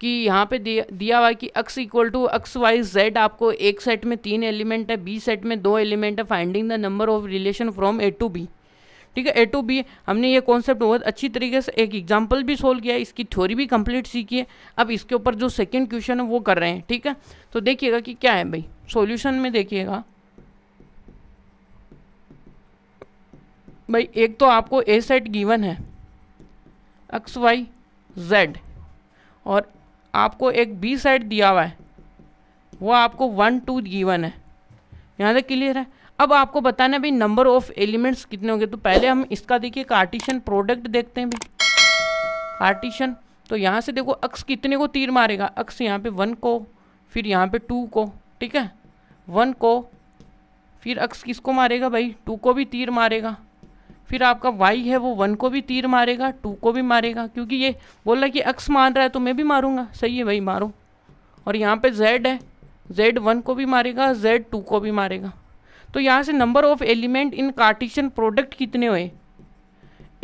कि यहाँ पे दिया हुआ है कि अक्स equal to X Y Z आपको एक सेट में तीन एलिमेंट है बी सेट में दो एलिमेंट है finding the number of relation from A to B ठीक है ए टू बी हमने ये कॉन्सेप्ट बहुत अच्छी तरीके से एक एग्ज़ाम्पल भी सोल्व किया है, इसकी थ्योरी भी कंप्लीट सीखी है। अब इसके ऊपर जो सेकेंड क्वेश्चन है, वो कर रहे हैं, ठीक है? तो देखिएगा कि क्या है भाई सोल्यूशन में देखिएगा। भाई, एक तो आपको ए सेट गिवन है एक्स वाई जेड और आपको एक बी सेट दिया हुआ है। वो आपको वन टू गिवन है। यहाँ तक क्लियर है? अब आपको बताना भाई नंबर ऑफ़ एलिमेंट्स कितने होंगे? तो पहले हम इसका देखिए कार्टिशन प्रोडक्ट देखते हैं भाई। कार्टिशन तो यहाँ से देखो अक्स कितने को तीर मारेगा? अक्स यहाँ पे वन को, फिर यहाँ पे टू को, ठीक है? वन को, फिर अक्स किसको मारेगा भाई? टू को भी तीर मारेगा। फिर आपका वाई है, वो वन को भी तीर मारेगा टू को भी मारेगा, क्योंकि ये बोल कि अक्स मार रहा है तो मैं भी मारूँगा। सही है भाई, मारो। और यहाँ पे जेड है जेड वन को भी मारेगा जेड टू को भी मारेगा। तो यहाँ से number of element in Cartesian product कितने हुए?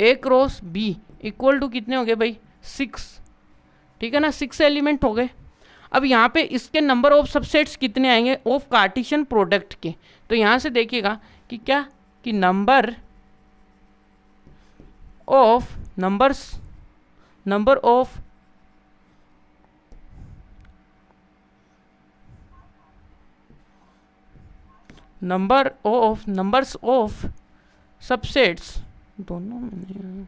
A cross B equal to कितने हो गए भाई? सिक्स ठीक है ना? सिक्स एलिमेंट हो गए। अब यहाँ पे इसके नंबर ऑफ़ सबसेट्स कितने आएँगे? ऑफ़ कार्टिशन प्रोडक्ट के। तो यहाँ से देखिएगा कि क्या? कि number of numbers number of number of numbers of subsets दोनों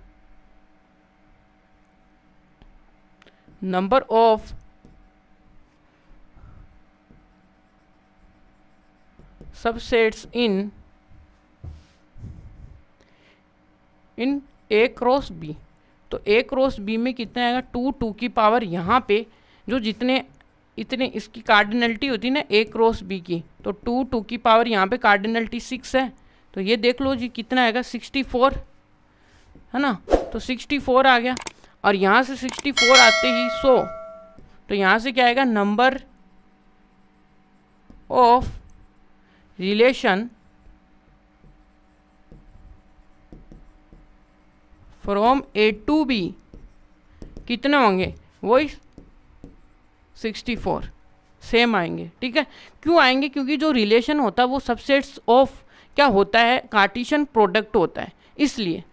number of subsets in in A cross B तो ए क्रॉस बी में कितना आएगा? टू टू की पावर यहाँ पे, जो जितने, इतने, इसकी कार्डिनल्टी होती है ना ए क्रॉस बी की तो टू टू की पावर यहाँ पे कार्डिनल्टी सिक्स है। तो ये देख लो जी, कितना आएगा? सिक्सटी फोर है ना? तो सिक्सटी फोर आ गया। और यहाँ से सिक्सटी फोर आते ही सो तो यहाँ से क्या आएगा? Number of relation from A to B कितने होंगे? वही सिक्सटी फोर सेम आएँगे, ठीक है? क्यों आएँगे? क्योंकि जो रिलेशन होता है वो सबसेट्स ऑफ़ क्या होता है? कार्टिशन प्रोडक्ट होता है, इसलिए।